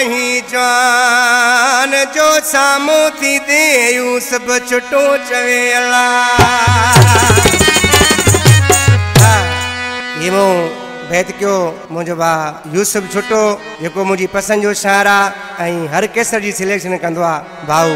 नाही जान, जो साम्हूं थी दे यूसुफ छुटो चवे अला इहो बैत कयो? भाउ यूसुफ छुटो, जेको मुंहिंजी पसंदि जो शाइर आहे हर केसर जी सिलेक्शन कंदो भाऊ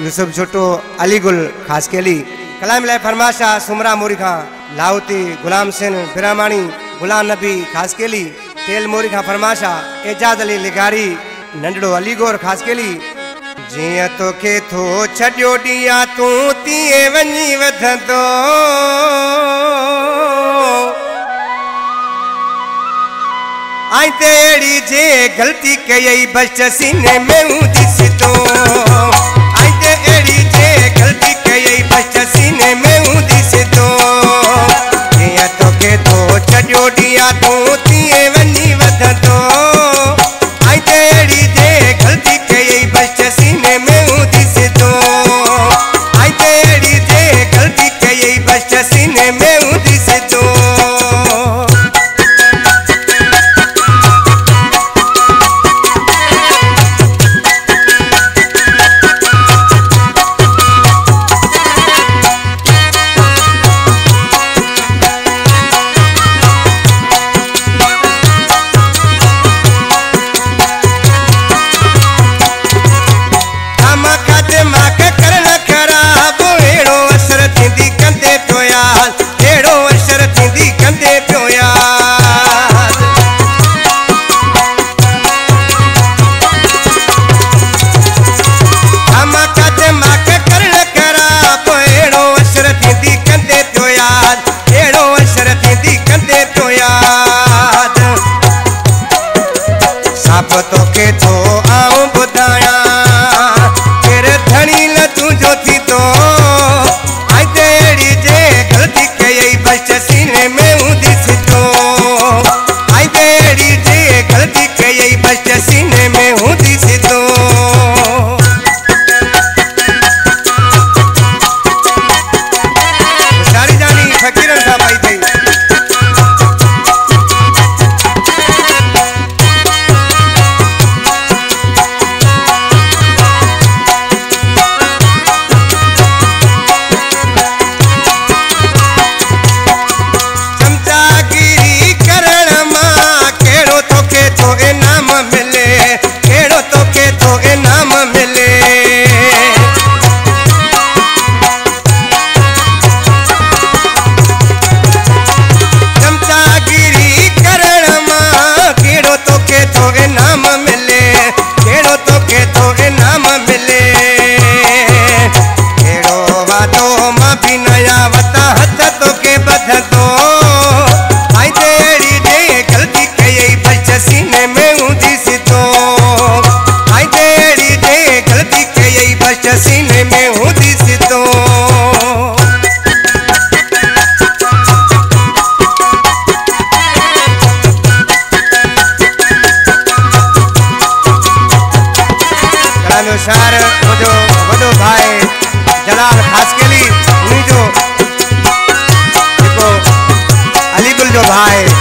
यूसुफ छुटो, अलीगुल, ख़ासि केली। कलाम लाइ फरमाश आहे सुमरा मोरी खां लाहौती गुलाम सिंह बिरामाणी, गुलाम नबी, ख़ासि केली। तेल मोरी खां फरमाश आहे एजाज अली लिगारी। नंढड़ो अलीगोर ख़ासि केली जीअं तोखे थो छॾियो ॾींहुं, तूं तीअं वञी वधंदो। आई ते अहिड़ी जे ग़लती कयई, बस सीने में हूँ साप तोखे थो आऊँ ॿुधायां पहलो शहर मुझो वो भाई। जलाल खासकेली अलीगुल जो भाई।